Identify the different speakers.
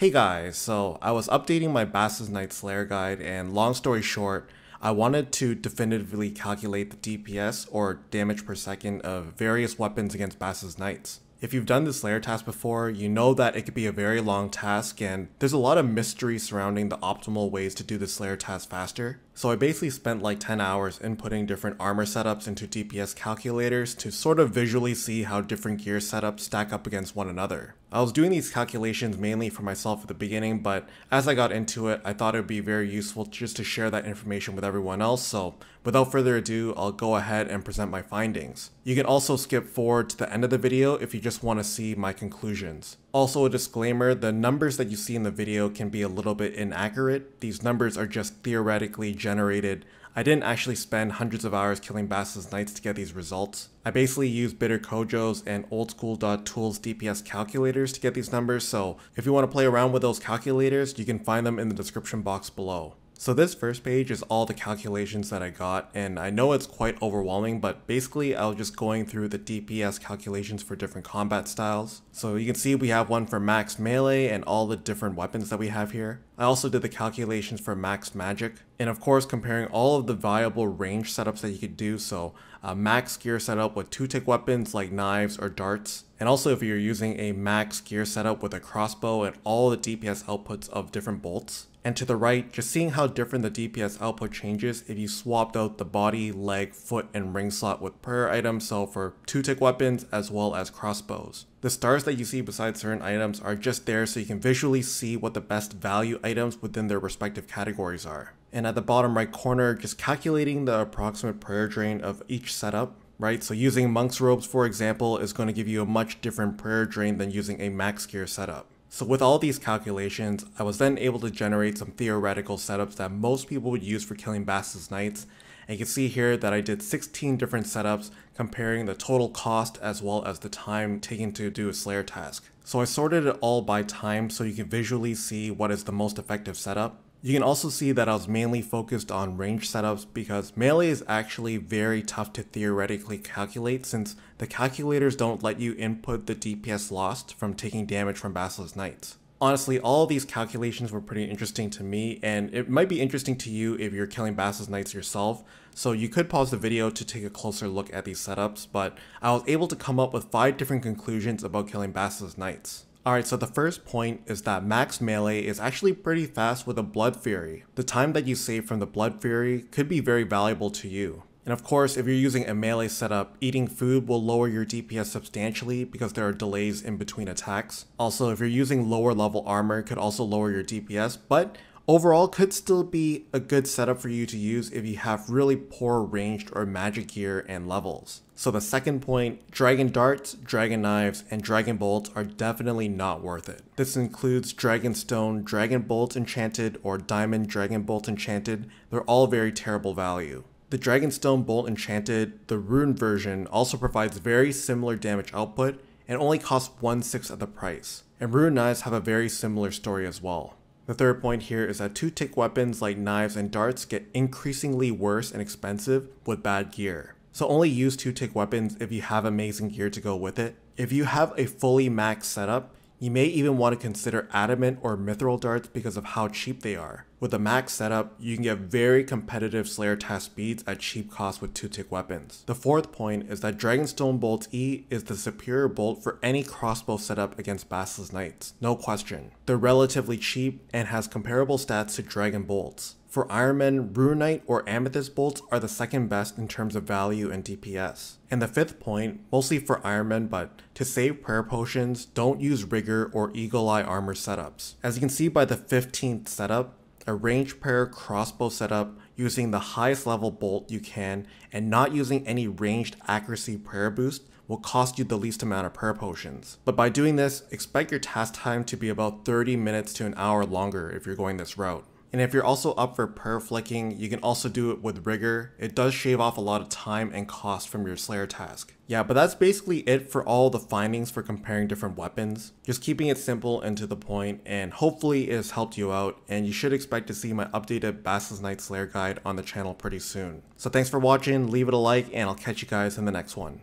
Speaker 1: Hey guys, so I was updating my Basilisk Knight Slayer guide and long story short, I wanted to definitively calculate the DPS or damage per second of various weapons against Basilisk Knights. If you've done the Slayer task before, you know that it could be a very long task and there's a lot of mystery surrounding the optimal ways to do the Slayer task faster. So I basically spent like 10 hours inputting different armor setups into DPS calculators to sort of visually see how different gear setups stack up against one another. I was doing these calculations mainly for myself at the beginning, but as I got into it, I thought it would be very useful just to share that information with everyone else, so without further ado, I'll go ahead and present my findings. You can also skip forward to the end of the video if you just want to see my conclusions. Also a disclaimer, the numbers that you see in the video can be a little bit inaccurate. These numbers are just theoretically generated. I didn't actually spend hundreds of hours killing Basilisk Knights to get these results. I basically used Bitterkoekje's and oldschool.tools DPS calculators to get these numbers, so if you want to play around with those calculators, you can find them in the description box below. So this first page is all the calculations that I got, and I know it's quite overwhelming, but basically I was just going through the DPS calculations for different combat styles. So you can see we have one for max melee and all the different weapons that we have here. I also did the calculations for max magic, and of course comparing all of the viable range setups that you could do, so a max gear setup with 2-tick weapons like knives or darts, and also if you're using a max gear setup with a crossbow and all the DPS outputs of different bolts. And to the right, just seeing how different the DPS output changes if you swapped out the body, leg, foot, and ring slot with prayer items, so for 2-tick weapons as well as crossbows. The stars that you see beside certain items are just there so you can visually see what the best value items within their respective categories are. And at the bottom right corner, just calculating the approximate prayer drain of each setup right? So using monk's robes, for example, is going to give you a much different prayer drain than using a max gear setup. So with all these calculations, I was then able to generate some theoretical setups that most people would use for killing Basilisk Knights. And you can see here that I did 16 different setups comparing the total cost as well as the time taken to do a Slayer task. So I sorted it all by time so you can visually see what is the most effective setup. You can also see that I was mainly focused on range setups because melee is actually very tough to theoretically calculate since the calculators don't let you input the DPS lost from taking damage from Basilisk Knights. Honestly, all these calculations were pretty interesting to me, and it might be interesting to you if you're killing Basilisk Knights yourself, so you could pause the video to take a closer look at these setups, but I was able to come up with 5 different conclusions about killing Basilisk Knights. Alright, so the first point is that max melee is actually pretty fast with a Blood Fury. The time that you save from the Blood Fury could be very valuable to you. And of course, if you're using a melee setup, eating food will lower your DPS substantially because there are delays in between attacks. Also, if you're using lower level armor, it could also lower your DPS, but Overall, could still be a good setup for you to use if you have really poor ranged or magic gear and levels. So the second point, Dragon Darts, Dragon Knives, and Dragon Bolts are definitely not worth it. This includes Dragon Stone, Dragon Bolt Enchanted, or Diamond Dragon Bolt Enchanted. They're all very terrible value. The Dragonstone Bolt Enchanted, the Rune version, also provides very similar damage output and only costs 1 6th of the price. And Rune Knives have a very similar story as well. The third point here is that two-tick weapons like knives and darts get increasingly worse and expensive with bad gear. So only use two-tick weapons if you have amazing gear to go with it. If you have a fully max setup, you may even want to consider adamant or mithril darts because of how cheap they are. With a max setup, you can get very competitive Slayer task speeds at cheap cost with 2-tick weapons. The fourth point is that Dragonstone Bolt E is the superior bolt for any crossbow setup against Basilisk Knights, no question. They're relatively cheap and has comparable stats to Dragon Bolts. For Ironman, Knight or Amethyst bolts are the second best in terms of value and DPS. And the fifth point, mostly for Ironman, but to save prayer potions, don't use Rigor or Eagle Eye armor setups. As you can see by the 15th setup, a range prayer crossbow setup using the highest level bolt you can and not using any ranged accuracy prayer boost will cost you the least amount of prayer potions. But by doing this, expect your task time to be about 30 minutes to an hour longer if you're going this route. And if you're also up for prayer flicking, you can also do it with rigor. It does shave off a lot of time and cost from your slayer task. Yeah, but that's basically it for all the findings for comparing different weapons. Just keeping it simple and to the point, and hopefully it has helped you out, and you should expect to see my updated Basilisk Knight Slayer guide on the channel pretty soon. So thanks for watching, leave it a like, and I'll catch you guys in the next one.